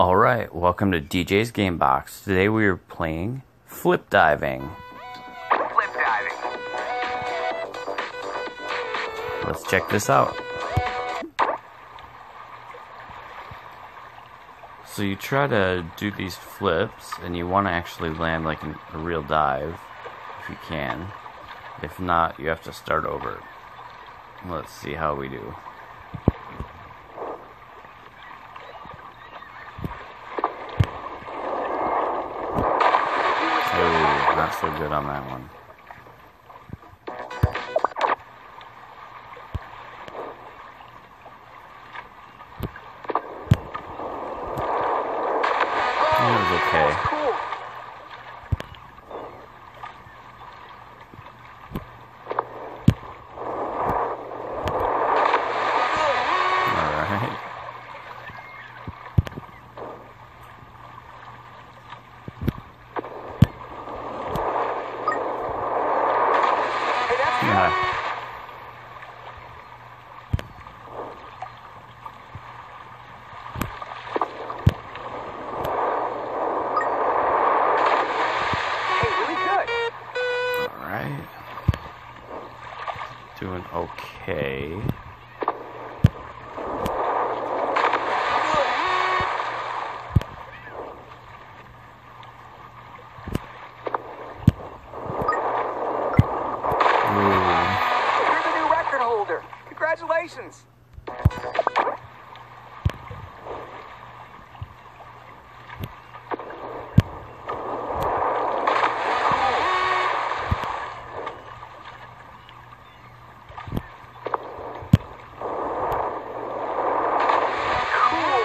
Alright, welcome to DJ's Game Box. Today we are playing Flip Diving. Flip diving. Let's check this out. So you try to do these flips and you want to actually land like an, a real dive if you can. If not, you have to start over. Let's see how we do. Oh, not so good on that one. Doing okay. Congratulations. Cool.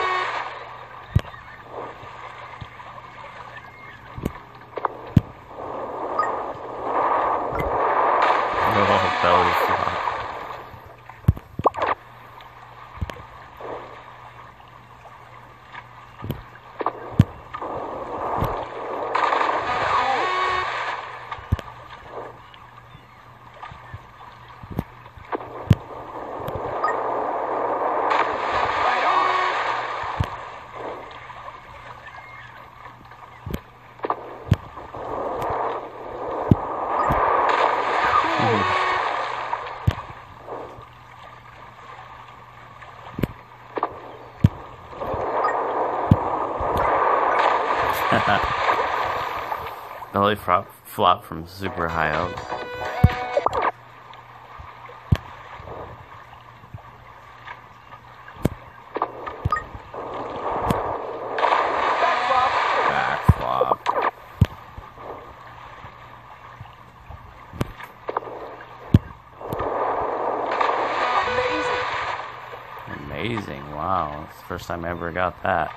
Oh, belly flop. Right on. Belly flop, flop from super high up. Amazing. Wow. It's the first time I ever got that.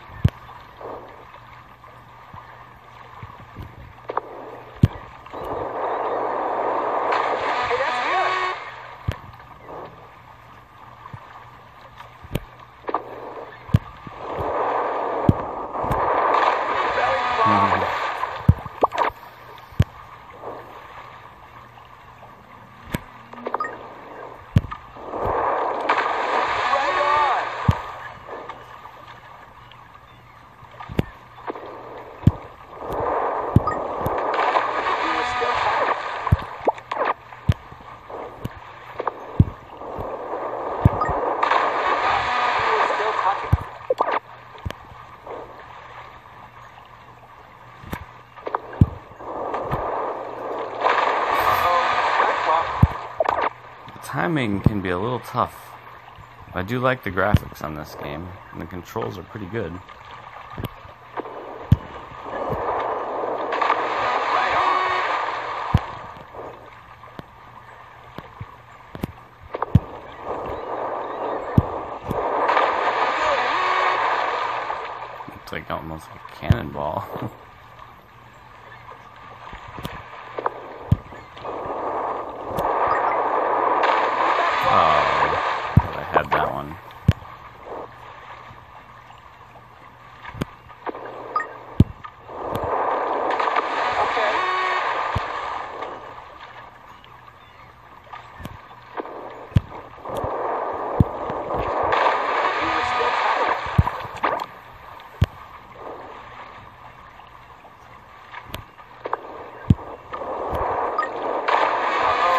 Hey, that's good. Belly flop. Right on. You were still tight. You were still tucking. Uh-oh. Back flop. The timing can be a little tough. I do like the graphics on this game, and the controls are pretty good. It's like almost like a cannonball. oh, thought I had that one. Back up. Right on. Right on. You can hit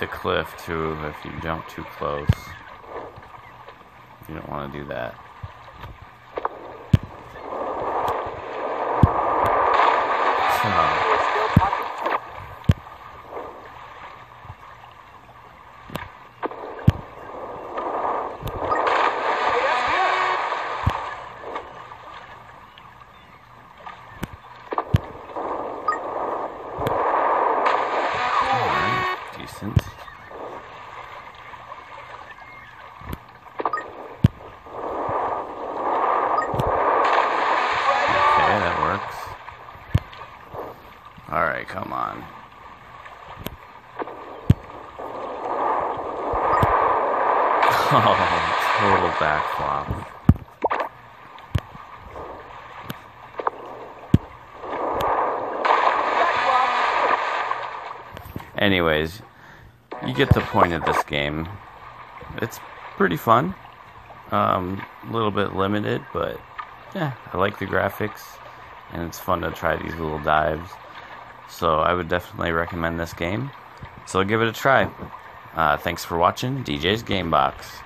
the cliff too if you jump too close. You don't want to do that. So, We're Oh, total backflop. Anyways, you get the point of this game. It's pretty fun. Um, a little bit limited, but yeah, I like the graphics, and it's fun to try these little dives. So I would definitely recommend this game. So give it a try. Uh, thanks for watching DJ's Gamebox.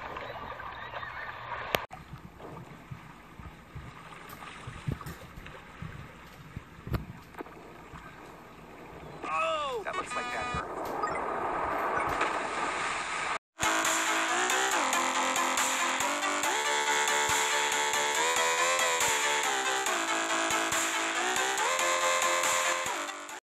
That looks like that hurt.